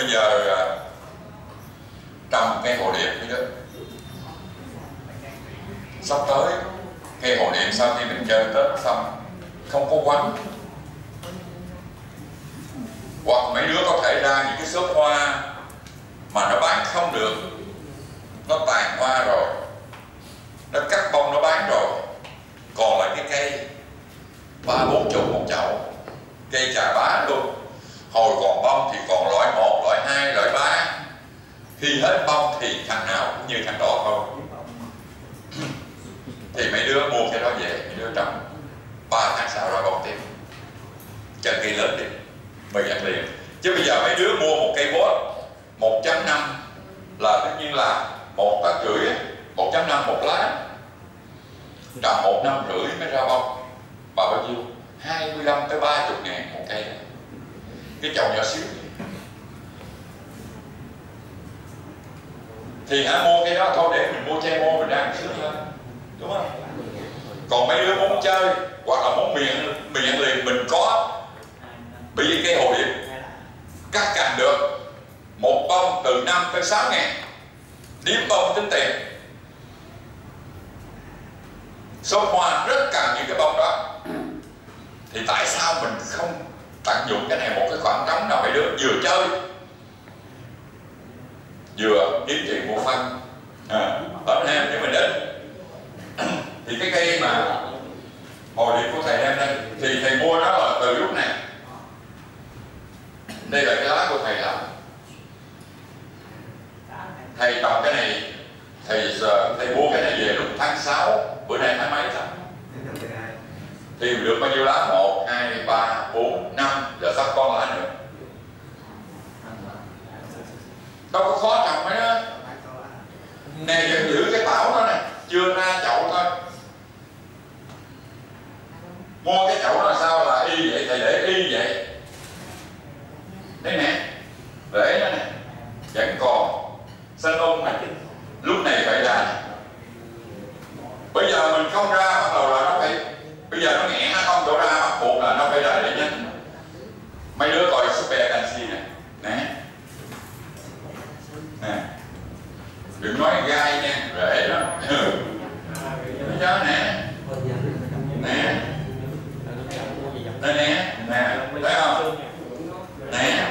bây giờ à, trong trồng cây hồ điệp đi đó, sắp tới cây hồ điệp sau khi mình chơi tết xong, không có quánh hoặc mấy đứa có thể ra những cái shop hoa mà nó bán không được. Nó tàn hoa rồi. Nó cắt bông nó bán rồi. Còn lại cái cây, ba bốn chục một chậu, cây trà bá luôn. Hồi còn bông thì còn loại một loại hai loại ba. Khi hết bông thì thằng nào cũng như thằng đó thôi. Thì mấy đứa mua cái đó về mấy đứa trồng. Ba tháng sau ra bông tiếp. Cho cây lớn đi mày ăn liền. Chứ bây giờ mấy đứa mua một cây bốt một trăm năm là tất nhiên là một tấc rưỡi một trăm năm một lá. Trồng một năm rưỡi mới ra bông. Và bao nhiêu? 25 tới 30 ngàn một cây. Cái chậu nhỏ xíu thì hãy mua cái đó thôi, để mình mua chai mua, mình ra mình sướng hơn đúng không? Còn mấy đứa muốn chơi, hoặc là muốn miệng miệng liền mình có. Bị cây hồ điệp cắt cành được, một bông từ 5 tới 6 ngàn. Điếm bông tính tiền. Số hoa rất cần những cái bông đó. Thì tại sao mình không tận dụng cái này một cái khoảng trống nào mấy được? Vừa chơi vừa kiếm tiền mua phân à, ở em để mình đến thì cái cây mà hồ điệp của thầy đem đây thì thầy mua nó là từ lúc này đây là cái lá của thầy làm thầy trồng cái này thầy giờ thầy mua cái này về lúc tháng 6 bữa nay tháng mấy rồi thì được bao nhiêu lá một hai ba bốn năm giờ sắp con lá nữa đâu có khó trồng mấy đó nè vẫn giữ cái tảo đó nè chưa ra chậu thôi mua cái chậu đó sao là y vậy thầy để y vậy đây nè rễ nó nè vẫn còn xanh ôm này lúc này phải ra nè bây giờ mình không ra bắt đầu là nó phải bây giờ nó nghẹn nó không đổ ra bắt buộc là nó phải ra để nhanh mấy đứa coi super canxi nè nè nè đừng nói gai nha rễ đó bây giờ nè nè đây nè nè thấy không nè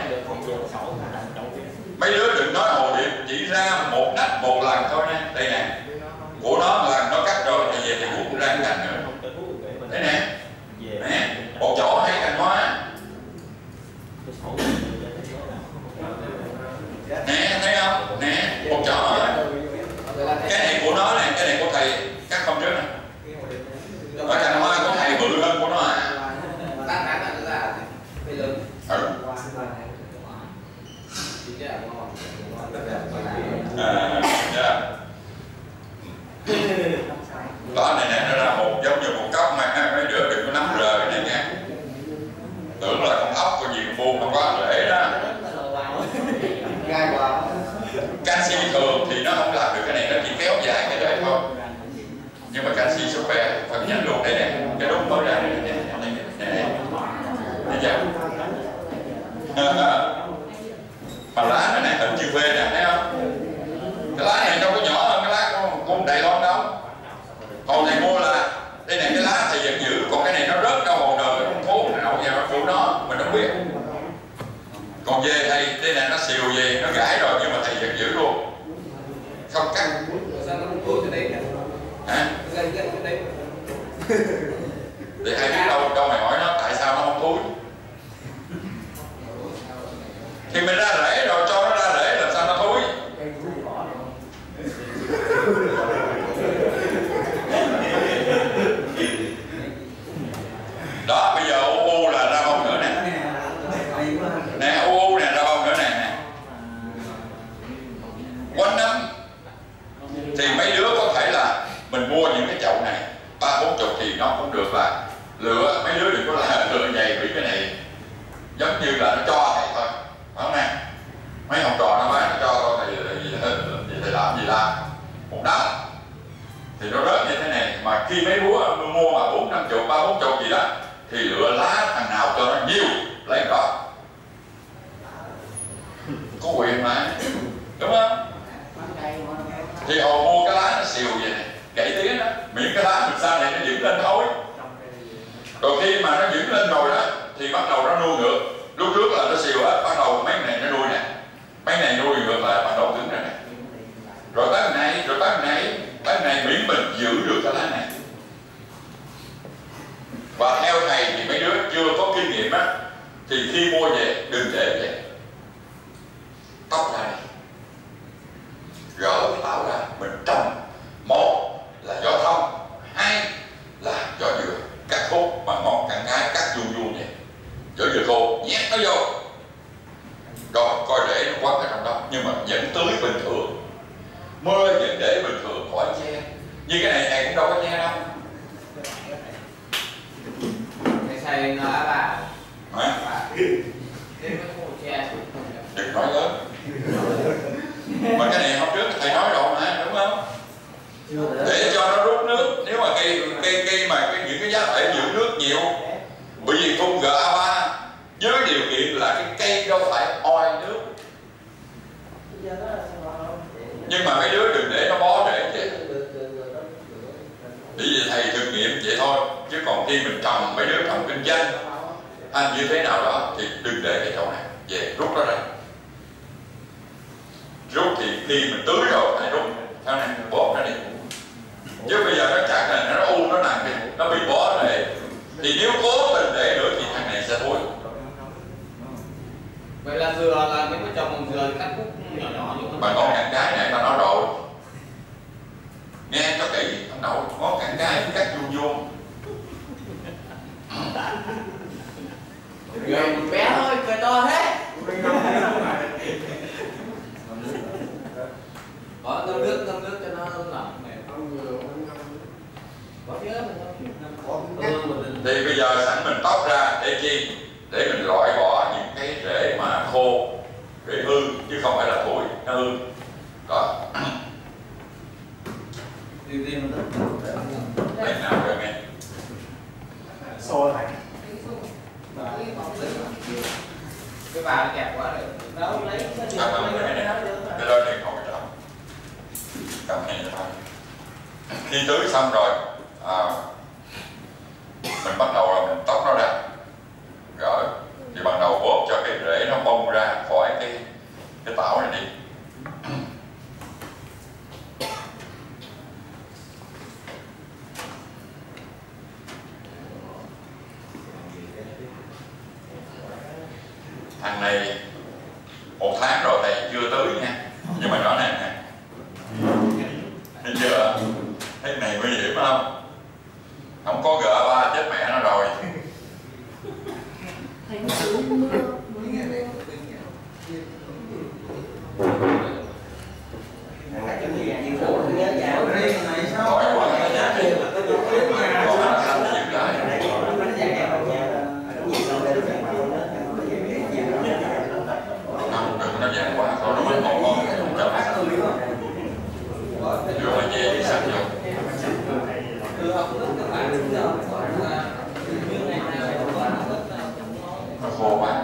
mấy đứa đừng nói hồ điệp chỉ ra một nách một lần thôi nha đây nè của nó lần nó cắt rồi thì về thì cũng ra cái cành nữa đây nè nè một chỗ hay cành hoa nè thấy không nè một chỗ cái này của nó này cái này của thầy cắt không trước nè ở cành hoa của thầy bự hơn của nó à ừ. à, yeah đó, này nè nó ra một, giống như một cốc mà mấy đứa đừng có nắm rời này nha. Tưởng là con ốc của gì buông mà có rễ đó. Canxi thường thì nó không làm được cái này, nó chỉ kéo dài cái đấy thôi. Nhưng mà canxi super phải nhanh luôn đây nè, cái đốt mới ra đây nè nè nè dạ. mà lá nó này hình chữ V nè thấy không cái lá này đâu có nhỏ hơn cái lá của con Đài Loan đâu còn thầy mua là đây này cái lá thầy vẫn giữ còn cái này nó rớt ra hồ đời nó thốn nó vào nó của nó mình không biết còn về thầy đây này nó xìu về rồi nhưng mà thầy vẫn giữ luôn. Không cắt hả? Để ai biết đâu đâu mày hỏi nó tại sao nó không túi, thì mình ra rễ rồi cho nó ra rễ làm sao nó thúi đó bây giờ u u là ra bông nữa nè nè u u nè ra bông nữa nè nè quanh năm thì mấy đứa có thể là mình mua những cái chậu này ba bốn chục thì nó cũng được là lựa mấy đứa đừng có là lựa dày vì cái này giống như là nó cho thầy thôi phải không nè mấy học trò nó bán nó cho con thầy gì thầy làm gì làm một đám thì nó rớt như thế này mà khi mấy búa mua mà bốn năm chục ba bốn chục gì đó thì lựa lá thằng nào cho nó nhiều lấy đó có quyền mà đúng không thì họ mua cái lá nó xìu vậy này gãy tiếng đó miễn cái lá mình sau này nó dựng lên thôi. Rồi khi mà nó dựng lên rồi đó, thì bắt đầu nó nuôi ngược. Lúc trước là nó xìu hết bắt đầu mấy này nó nuôi nè. Mấy này nuôi ngược lại bắt đầu cứng rồi nè. Rồi tới này rồi tới này tới này miễn mình giữ được cái lá này. Và theo thầy thì mấy đứa chưa có kinh nghiệm á, thì khi mua về, đừng để vậy tóc ra gỡ cái ra, mình trồng một là do thông hai là do dừa. Cắt khúc mà ngọn cặn cái cắt vuông vuông vậy vỏ dừa khô nhét nó vô. Rồi coi rễ nó quấn ở trong đó nhưng mà vẫn tưới bình thường. Mưa vẫn để bình thường khỏi che. Như cái này này cũng đâu có che đâu. Cái xay nó á bà Hả? bà cái cái khu che đừng nói lớn mà cái này hôm trước thầy nói rồi mà đúng không để cho nó rút nước nếu mà cây cây cây mà cái, những cái giá thể giữ nước nhiều bởi vì phun GA3 với điều kiện là cái cây đâu phải oi nước nhưng mà mấy đứa đừng để nó bó rễ vậy bởi vì thầy thực nghiệm vậy thôi chứ còn khi mình trồng mấy đứa trồng kinh doanh hay như thế nào đó thì đừng để cái chậu này về rút nó ra rút thì khi mình tưới rồi phải rút theo này bóp ra đi chứ bây giờ nó chặt này nó u nó nặng thì nó bị bó rễ thì nếu cố tình để nữa thì thằng này sẽ thối vậy là dừa là nếu mà trồng bằng dừa thì cắt khúc nhỏ nhỏ như mà ngón cạnh cái này ta nói rồi nghe cho kỹ ông nội ngón cạnh cái cắt vuông vuông. Người một bé thôi cười to thế. Có ngâm nước ngâm nước cho nó lỏng này. Có nhớ mình thì bây giờ sẵn mình tóc ra để chi? Để mình loại bỏ những cái rễ mà khô rễ hư chứ không phải là thối nó hư đó ưu tiên nó đây nào rồi nghe cái bà nó kẹp quá rồi đâu lấy cái lấy cái này đó cái đó đừng không cầm cầm thôi khi tưới xong rồi à, mình bắt đầu là mình tóc nó ra rồi thì bắt đầu bóp cho cái rễ nó bông ra khỏi cái cái tảo này đi thằng này một tháng rồi thầy chưa tưới nha nhưng mà rõ ràng nè thấy chưa thấy này nguy hiểm không không có gỡ ba chết mẹ nó rồi hỏi quá còn nó dừng lại không đừng nó vàng quá thôi nó mới một con chậm đưa mà về thì sạch vô từ học nước các bạn bây giờ như này này nó khô quá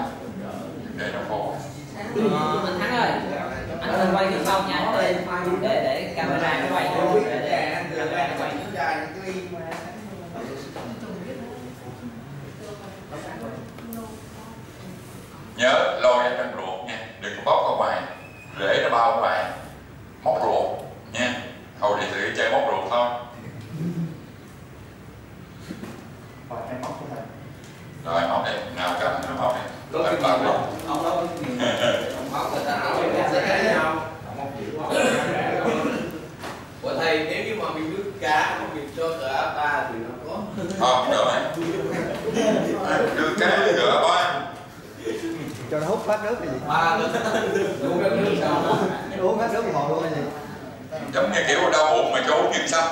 để nó khô mình thắng ơi anh đừng quay từ sau nha để để để camera nó quay để để camera nó quay nhớ lôi ra trong ruột nha đừng có bóc ở ngoài rễ nó bao ở ngoài móc ruột nha hầu thì tự chơi móc ruột thôi rồi móc đây nào cầm nó móc đây có Cầm kinh vào nghiệm đây. không ông đâu có kinh nghiệm ông báo người ta nói người ta sẽ thấy nhau của thầy nếu như mà mình nước cá mà mình cho cả ba thì nó có không được này đưa cái rửa ba cho nó hút phát nước cái gì? Ba nước. Uống cái nước sao uống hết nước hồ luôn cái gì? Giống như kiểu đau bụng mà cho uống nhân sâm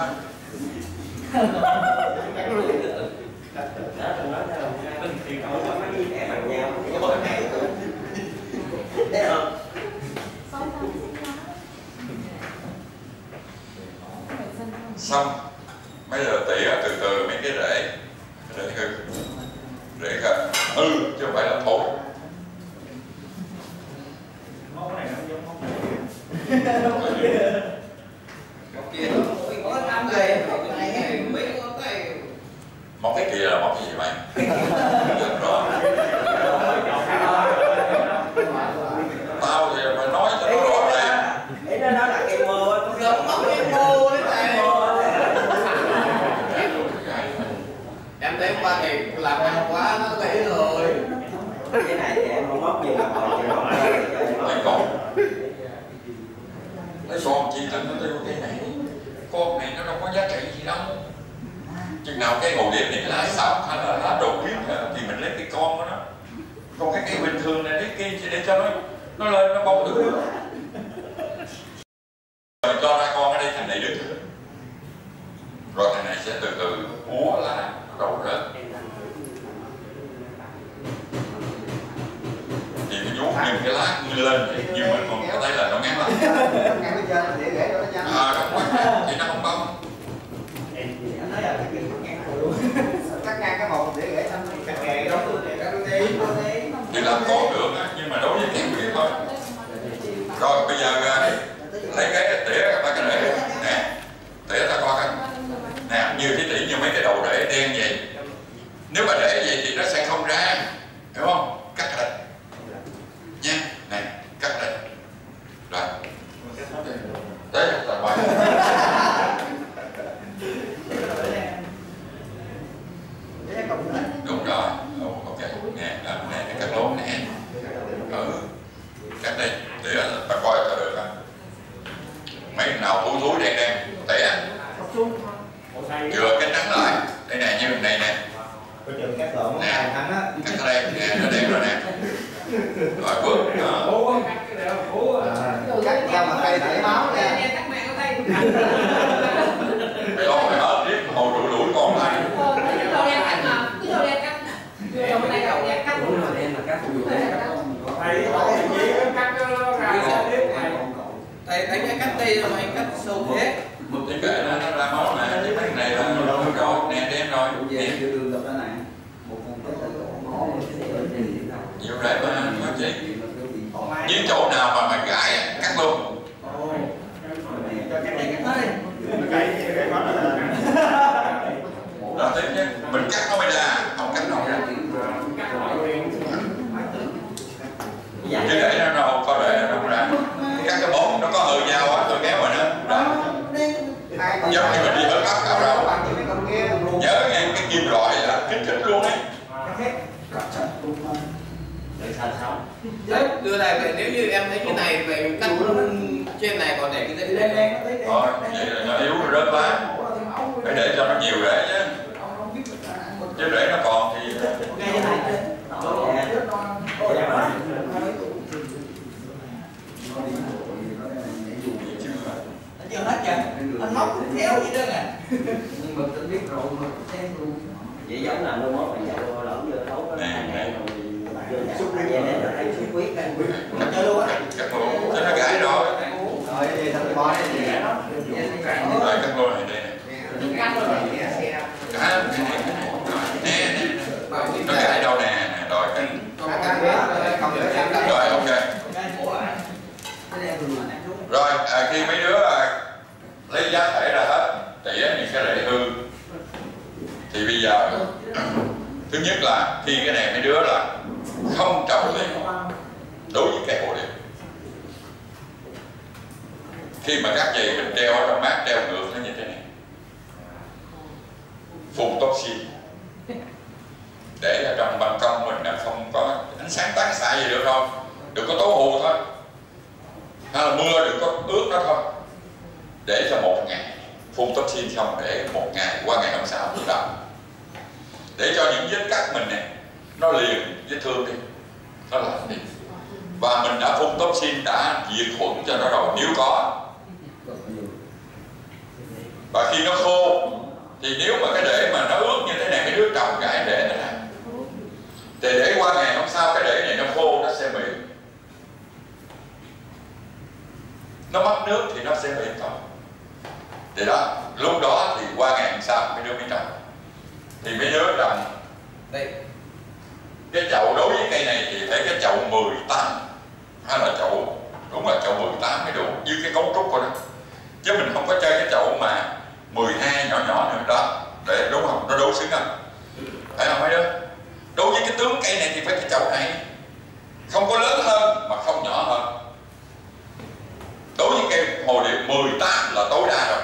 xong. Bây giờ tỉa từ từ mấy cái rễ. Rễ hư. Rễ hư. Hư chứ không phải là thối kia có năm ngày mấy con tay móc cái kia là móc cái gì vậy được rồi. Tao thì phải nói cho nó rõ ràng. Ấy nó nói là cây mơ nó giống móc cây mơ đấy thầy em thấy qua ngày làm ăn quá nó gãy rồi. Cái này thì em không móc gì làm rồi Mày con Lấy son chi là nó tiêu cái này Con này nó đâu có giá trị gì đâu Chừng nào cây hồ điệp này lá sọc hay là lá đột biến Thì mình lấy cái con của nó. Còn cái cây bình thường này, lấy cây chỉ để cho nó Nó lên, nó bông được Mình cho ra con ở đây thành này được Rồi thằng này sẽ từ từ úa lá rổ rớt thì mình vuốt những cái lá như lên thì nhưng mà còn có thấy là nó ngắn lắm ngay bên trên để rễ cho nó nhanh à đúng rồi thì nó không bông anh nói là cái ngang rồi luôn cắt ngang cái một để rễ xanh cắt kè đâu cắt đôi tí đôi tí thì làm có được á, nhưng mà đối với kiếm quyền thôi. Rồi bây giờ à, lấy cái tỉa ta cái để nè tỉa ta coi. Cái nè như cái tỉ như mấy cái đầu để đen vậy. Nếu mà để vậy thì nó sẽ không ra hiểu không cắt ra đây nha này cắt ra đây rồi đấy là bài để cộng lại đúng rồi Ồ, ok nè đó, nè cái cắt lốp nè ừ cắt đây để ta coi ta được không mấy nào thúi thúi đen đen tỉa chừa cái nắng lại đây nè như này nè coi chừng cắt lộn Nè. này thắng á cắt ở đây nè nó đen rồi nè rồi bước đó À, cắt ra mà cây chảy máu nè cắt có lo mày ở tiếp hồi đuổi đuổi con lại cái đồ đen cắt mà. Cái đồ đen cắt cái này đồ đen cắt. Đúng rồi em là các phụ nữ thầy thấy cái cách đây mà anh cắt sâu thế thì kệ nó nó ra máu nè cái này. Là rồi nè đen rồi nè nhiều rễ mà nó chị những chỗ nào mà mày gãi á, cắt luôn cho cách này cái thôi đó tiếp nhé mình cắt nó mới ra không cắt nó không ra chứ để nó đâu có để nó không ra cắt cái bóng nó có hừ nhau á tôi kéo rồi đó đó giống như mình đi hớt ốc cạo rau nhớ nghe cái kim loại là kích thích luôn ấy Đấy, đưa này vậy nếu như em thấy cái này vậy cắt trên này còn để cái dây đen đen rồi vậy là nó yếu rồi rớt lá phải để cho nó nhiều rễ chứ. Chứ rễ nó còn thì anh chưa hết chưa anh móc theo gì đó nè. Nhưng mà tôi biết rồi mà xem luôn. Vậy giống là nuôi mốt mình dạo lẫn vô thấu có Nè, xúc vậy nên là thấy xúc quyết mà chơi luôn á cắt luôn cho nó gãy rồi rồi thì thằng bò này thì rồi cắt này đây nè cắt cả nè nè. Nó gãy đâu nè rồi. Cắt rồi ok. Rồi à, khi mấy đứa à, lấy giá thể ra hết tỉa những cái rễ hư thì bây giờ thứ nhất là khi cái này mấy đứa là không trồng liền đối với cây hồ điệp khi mà các gì mình treo ở trong mát, treo ngược nó như thế này. Phun toxin để ở trong ban công mình là không có ánh sáng tán xạ gì được không đừng có tố hù thôi. Hay là mưa đừng có ướt nó thôi. Để cho một ngày phun toxin xong để một ngày qua ngày hôm sau tự động để cho những vết cắt mình này nó liền vết thương đi. Nó lành đi và mình đã phun toxin đã diệt khuẩn cho nó rồi. Nếu có và khi nó khô thì nếu mà cái rễ mà nó ướt như thế này mấy đứa trồng cái rễ này nè thì để qua ngày hôm sau cái rễ này nó khô nó sẽ mịn nó mất nước thì nó sẽ mịn thôi thì đó lúc đó thì qua ngày hôm sau mấy đứa mới trồng. Thì mấy đứa trồng đây. cái chậu đối với cây này thì phải cái chậu 10 tấn hay là chậu đúng là chậu 18 mới đủ như cái cấu trúc của nó. Chứ mình không có chơi cái chậu mà 12 nhỏ nhỏ nữa đó, để đúng không? Nó đấu xứng không phải không mấy đứa? Đối với cái tướng cây này thì phải cái chậu này không có lớn hơn mà không nhỏ hơn. Đối với cây hồ điệp 18 là tối đa rồi.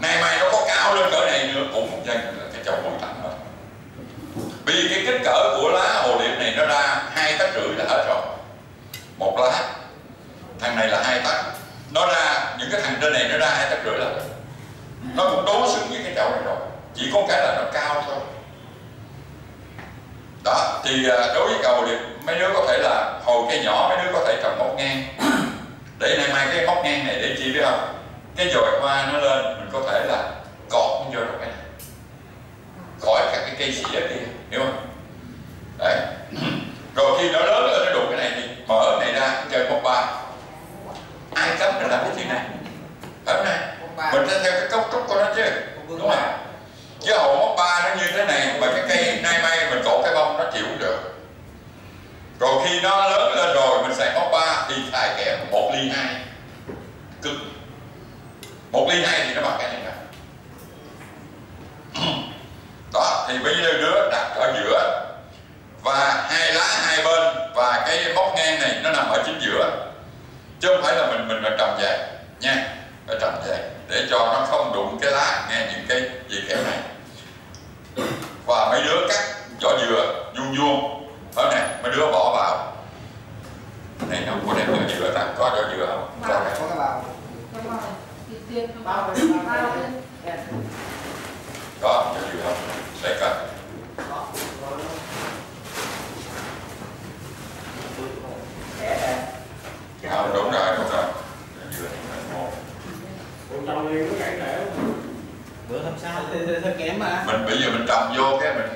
Nay mai nó có cao lên cỡ này nữa, cũng dần là cái chậu 18 rồi. Vì cái kích cỡ của lá hồ điệp này nó ra hai tấc rưỡi là hết rồi. Một lá, thằng này là hai tấc. Nó ra, những cái thằng trên này nó ra hai tấc rưỡi là hết nó cũng đối xứng với cái chậu này rồi. Chỉ có cái là nó cao thôi. Đó, thì à, đối với cầu thì mấy đứa có thể là hồi cây nhỏ mấy đứa có thể trồng móc ngang. Để nay mai cái móc ngang này để chi biết không? Cái dồi hoa nó lên, mình có thể là cọt nó vô trong cái này. Khỏi các cái cây xỉa kia, hiểu không? Đấy. Rồi khi nó lớn lên, nó đụng cái này thì mở cái này ra, chơi một ba. Ai cấm là làm cái chuyện này? Hôm nay. này mình sẽ theo cái cấu trúc của nó chứ. Đúng không chứ hậu móc ba nó như thế này mà cái cây nay mai mình cột cái bông nó chịu không được. Rồi khi nó lớn lên rồi mình xài móc ba thì phải kèm một ly hai. Cực. Một ly hai thì nó bằng cái này nè đó thì bây giờ đứa đặt ở giữa và hai lá hai bên và cái móc ngang này nó nằm ở chính giữa. Chứ không phải là mình mình phải trồng về nha phải trồng về để cho nó không đụng cái lá nghe những cái gì khéo này. Và mấy đứa cắt vỏ dừa vuông vuông. Ở này mấy đứa bỏ vào. Này nó không có đem vỏ dừa ta có vỏ dừa không? Có này. có cái bao. Bao có vỏ dừa không? Để coi không đúng rồi đúng rồi vỏ dừa này là một bữa hôm sau thì kém mà. Mình bây giờ mình trồng vô cái mình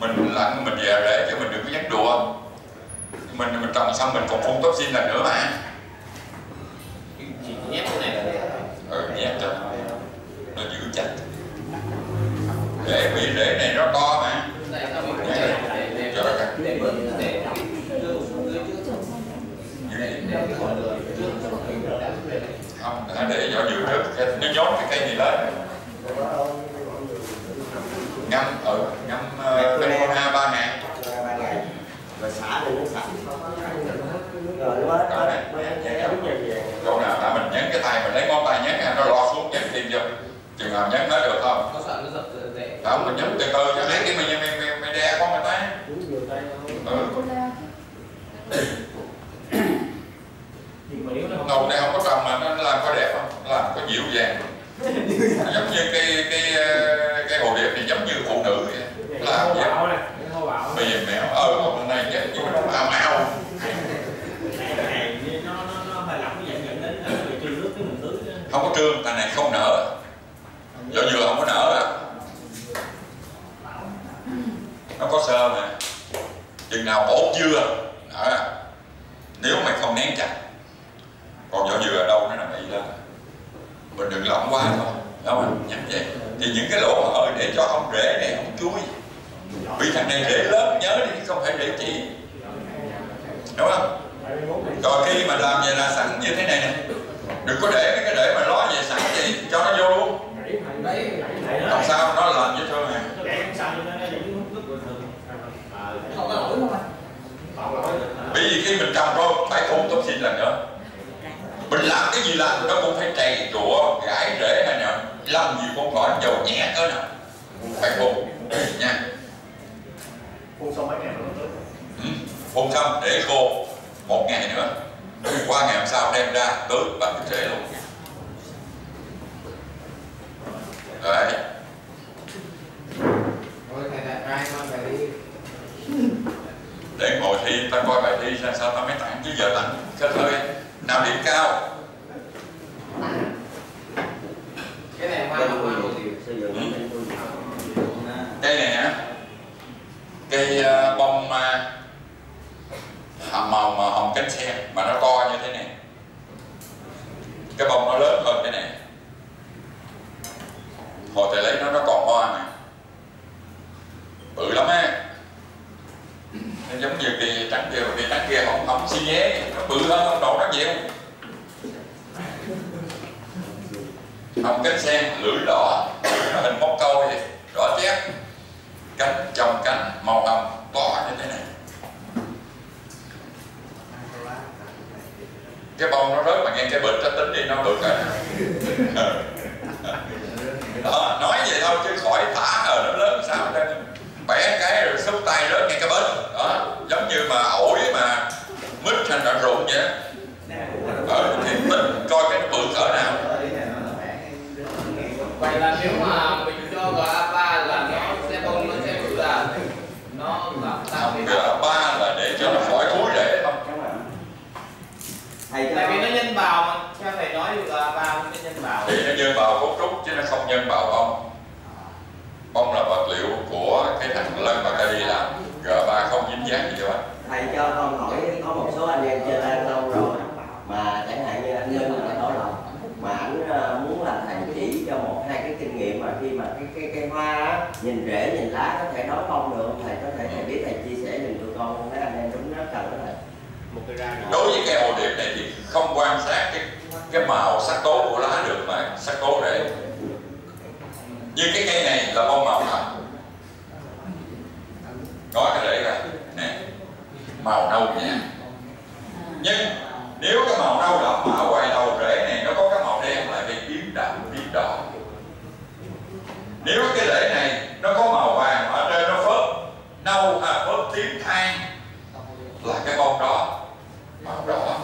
mình lặn mình về rễ chứ mình đừng có dắt đùa. Mình mình trồng xong mình còn phun tốt xin lần nữa mà chỉ nhét cái này là để ừ, nhét cho nó giữ chặt rễ bị rễ này nó to mà đây tao bị cái này để để cho nó cắt để bớt để đưa đưa trước để để cái ngọn lửa trước không hãy để vỏ dừa trước cái- nó nhốt cái cây này lên ngâm ừ ngâm uh, hai ba ngàn rồi xả đi nó xả rồi nó Đó này, chỗ nào là mình nhấn cái tay mình lấy ngón tay nhấn ra, nó lọt xuống nhấn tim vô chừng nào nhấn nó được không có sợ nó giật để không mình nhấn từ từ cho lấy cái mình mình mình, mình đe con người ta ừ. ngầu này không có trồng mà nó làm có đẹp không nó làm có dịu dàng Nó giống như cái cái ờ, cái hồ điệp này giống như phụ nữ vậy Nó làm vậy mềm mẻo này hôm nay chắc nó là màu không có trương thằng này không nở vỏ dừa không có nở nó có sơ mà. Chừng nào ốp dưa nở nếu mày không nén chặt, còn vỏ dừa ở đâu nó nằm y lên. Mình đừng lỏng quá thôi. Đó không nhắm vậy. Thì những cái lỗ hở để cho không rễ này không chui vì thằng này để lớn nhớ đi không phải để chỉ đúng không? Rồi khi mà làm vậy là sẵn như thế này nè. Đừng có để mấy cái để mà ló về sẵn gì cho nó vô luôn. Làm sao, nó làm với thôi này không có lỗi không bởi vì khi mình trồng rồi phải phun tốt xin lần nữa. Mình làm cái gì làm nó cũng phải trầy rủa, gãi rễ này nọ. Làm gì cũng có dầu nhẹ cơ nào. Phải phun nha phun xong mấy ngày nữa ừ. phun xong để khô một ngày nữa. Qua ngày hôm sau đem ra tưới bằng cái rễ luôn. Đấy. Thôi thầy đặt trai con phải đi để ngồi thi ta coi bài thi ra sao ta mới tặng chứ giờ tặng cái hơi nào điểm cao? Cái này hoa cái ờ, bông ờ, màu mà hồng cánh sen mà nó to như thế này. Cái bông nó lớn hơn thế này. Hồi thầy lấy nó nó còn hoa này bự lắm á. Nó giống như cây trắng kia cây trắng kia không không xi nhé. Nó bự hơn không đổ rất nhiều. Hồng cánh sen lưỡi đỏ nó hình móc câu vậy, đỏ chét cánh trong cánh màu hồng to như thế này. Cái bông nó rớt mà nghe cái bịch, nó tính đi, nó bự rồi. Đó ờ, nói vậy thôi chứ khỏi thả ở nó lớn sao đây bẻ cái rồi xúc tay rớt ngay cái bịch đó, giống như mà ổi mà mít thành đã rụng vậy ở ờ, thì tính coi cái bự cỡ nào. Vậy là nếu mà mình cho GA3 là nó sẽ bông nó sẽ bự là nó làm sao không thì cái ba là để cho nó khỏi thúi rễ không thầy cho tại vì nó nhân bào mà theo thầy nói thì GA3 nó sẽ nhân bào. Thì nó nhân vào cấu trúc chứ nó không nhân vào bông. Bông là vật liệu của cái thằng lân mà ta đi làm G3 không dính dáng gì cho anh thầy cho con hỏi có một số anh em chơi lan lâu rồi mà chẳng hạn như anh Linh là đó lòng mà ảnh ờ, muốn là thầy chỉ cho một hai cái kinh nghiệm mà khi mà cái cái cây hoa á, nhìn rễ nhìn lá có thể nói bông được không thầy? Có thể thầy biết thầy chia sẻ giùm tụi con mấy anh em đúng rất cần đó thầy. Đối với cây hồ điệp này thì không quan sát cái cái màu sắc tố của lá được mà, sắc tố rễ như cái cây này là bông màu nào? Có cái rễ ra. Nè, màu nâu nhạt nhưng nếu cái màu nâu đậm mà ở ngoài đầu rễ này, nó có cái màu đen lại bị biến đậm biến đỏ. Nếu cái rễ này nó có màu vàng mà ở trên nó phớt nâu hay phớt tím than, là cái bông đó màu đỏ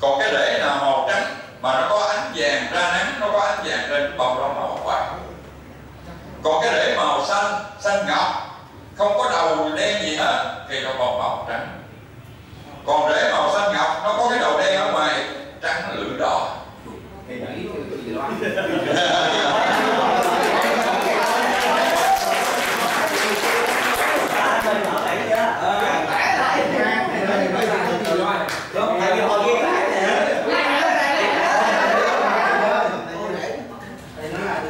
còn cái rễ nào màu trắng mà nó có ánh vàng ra nắng, nó có ánh vàng lên bông đó màu vàng còn cái rễ màu xanh xanh ngọc, không có đầu đen gì hết, thì nó còn màu trắng. Còn rễ màu xanh ngọc, nó có cái đầu đen ở ngoài, trắng lửa đỏ thì nghĩ từ gì đó à, bên mở lại chưa ờ vẽ lại đúng thầy cho con ghi lại nè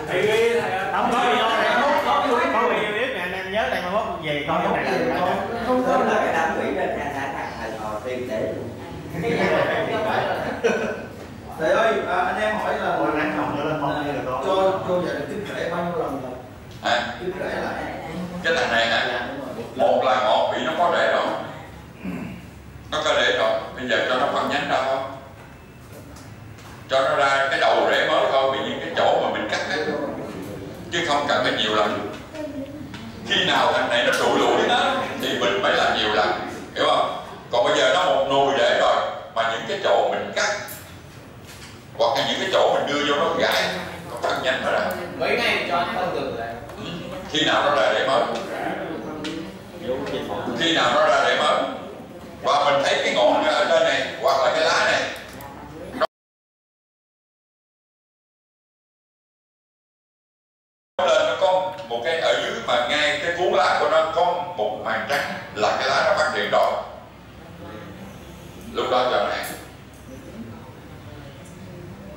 Thầy ghi không có gì đâu thầy mốt có có gì biết nè anh em nhớ đây mà mốt về con cái này không có là cái đám quỷ nên ra ra ra thầy họ tiên để Thầy ơi, à, anh em hỏi là con nắng hồng cho lên không như là con cho cho giờ được kích rễ bao nhiêu lần rồi? à, Kích rễ lại. cái thằng này hả? Một là một bị nó có rễ rồi. Nó có rễ rồi. Bây giờ cho nó phân nhánh ra không cho nó ra cái đầu rễ mới thôi vì những cái chỗ mà mình cắt á chứ không cần phải nhiều lần. Khi nào thằng này nó trụi lũi đó thì mình phải làm nhiều lần. Hiểu không? Còn bây giờ nó một nùi rễ rồi mà những cái chỗ mình cắt hoặc là những cái chỗ mình đưa vô nó gãy nó phân nhánh nó ra mấy ngày cho nó phân được Ừ. khi nào nó ra rễ mới? Khi nào nó ra rễ mới? Và mình thấy cái ngọn ở trên này hoặc là cái lá này nó lên nó có một cái ở dưới mà ngay cái cuốn lá của nó có một màng trắng là cái lá nó phát triển rồi. Lúc đó cho này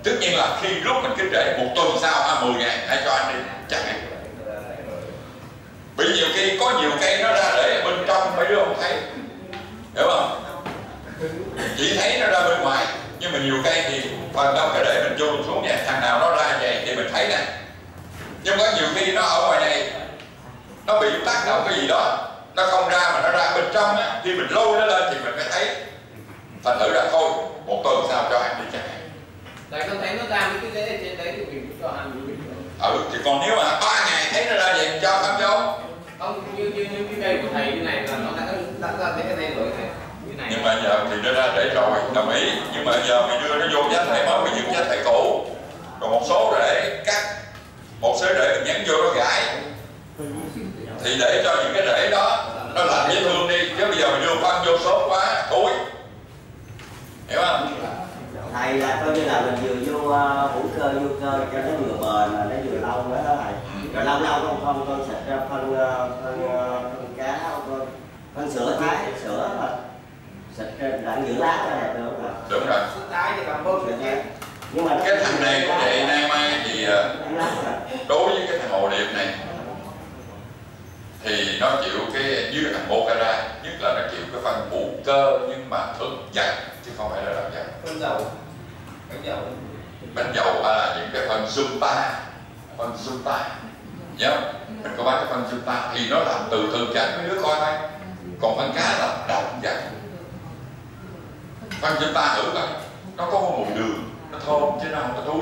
tất nhiên là khi lúc mình kích rễ một tuần sau à, 10 ngày hãy cho anh đi chẳng hạn. Vì nhiều khi có nhiều cây nó ra rễ bên trong mấy đứa không thấy. Hiểu không? Chỉ thấy nó ra bên ngoài nhưng mà nhiều cây thì phần đông cái rễ mình chôn xuống nhà thằng nào nó ra vậy thì mình thấy nè. Nhưng có nhiều khi nó ở ngoài này nó bị tác động cái gì đó nó không ra mà nó ra bên trong á khi mình lôi nó lên thì mình mới thấy. Thành thử ra thôi một tuần sau cho anh đi chẳng hạn tại con thấy nó ra mấy cái rễ trên đấy thì mình cũng cho ăn thường. Ừ thì còn nếu mà ba ngày thấy nó ra vậy mình cho không cho không như như như cái cây của thầy như này là nó đã đã ra mấy cái đây rồi này như này. Nhưng mà giờ thì nó ra để rồi đồng ý. Nhưng mà giờ mày đưa nó vô giá thể mới mày dừng giá thể cũ. Còn một số rễ cắt một số rễ mình nhấn vô nó gãy thì để cho những cái rễ đó nó lành dễ thương đi chứ bây giờ mình đưa phân vô sớm quá thối hiểu không thầy là coi như là mình vừa vô ờ, hữu cơ vô cơ cho nó vừa bền mà nó vừa lâu nữa đó thầy rồi lâu lâu con con con xịt ra phân ờ, phân ờ, phân cá phân phân sữa thái sữa mà xịt ra đặng giữ lá ra đẹp được ạ? đúng rồi Sức tái thì bông Được nha. nhưng mà cái thằng này của đệ nay mai thì rồi. đối với cái thằng hồ điệp này thì nó chịu cái dưới thằng Bocara nhất là nó chịu cái phần hữu cơ nhưng mà thực chất chứ không phải là làm giàu con dầu con dầu bánh dầu hay là những cái phần zumba. Phần zumba. Nhớ không? mình có bán cái phần zumba thì nó làm từ từ chảy mấy đứa coi thôi còn phần cá là động vậy. Phần zumba thử coi. Nó có mùi đường. Nó thơm chứ nó không có thúi.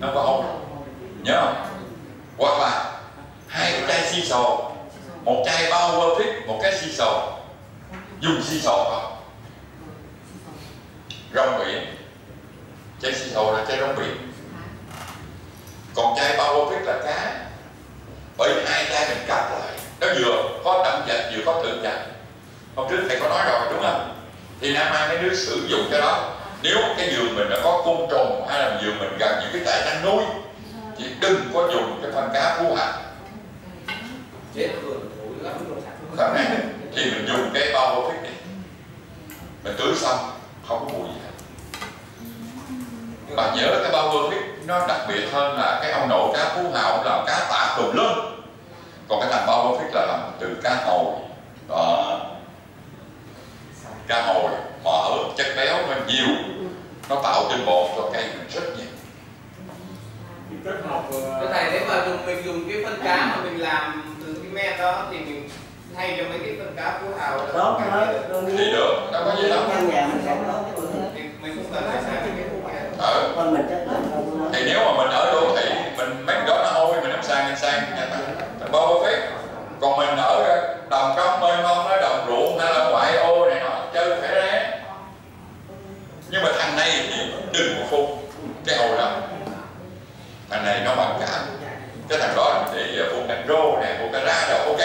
Nó có hôi. Nhớ không? Hoặc là hai cái chai xì sò, một chai bao perfect một cái xì sò, dùng xì sò không rong biển chai xì xồ là chai rong biển. Còn chai bao perfect là cá. Bởi vì hai chai mình cặp lại nó vừa có đậm vật vừa có thượng vật hôm trước thầy có nói rồi đúng không? Thì năm nay mấy đứa sử dụng cái đó. Nếu cái giường mình đã có côn trùng hay là giường mình gần những cái trại chăn nuôi thì đừng có dùng cái phân cá phú hạt. Chết thì mình dùng cái bao perfect này mình tưới xong không có mùi gì hết bạn nhớ cái bao perfect nó đặc biệt hơn là cái ông nội cá phú hào làm cá tạ tùm lum. Còn cái thằng bao perfect là làm từ cá hồi. Đó. Cá hồi mỡ chất béo nó nhiều. Nó tạo tinh bột cho cây mình rất nhiều. Kết hợp cái này nếu mà dùng mình dùng cái phân cá mà mình làm từ cái men đó thì mình thay cho mấy cái phân cá phú hào đó. chứ thì mình cũng cần phải xài cái phú hào ở con mình chắc là thì nếu mà mình ở đô thị mình mấy cái đó nó hôi mình không sang mình sang nhà ta. Bao bao phép còn mình ở đồng công mênh mông, nó đồng ruộng, hay là ngoại ô này nọ chơi phải ráng. Nhưng mà thằng này thì đừng có phun cái hồ lắm thằng này nó mặc cảm cái thằng đó thì ờ, phun cành rô này phun cái ra đâu ok.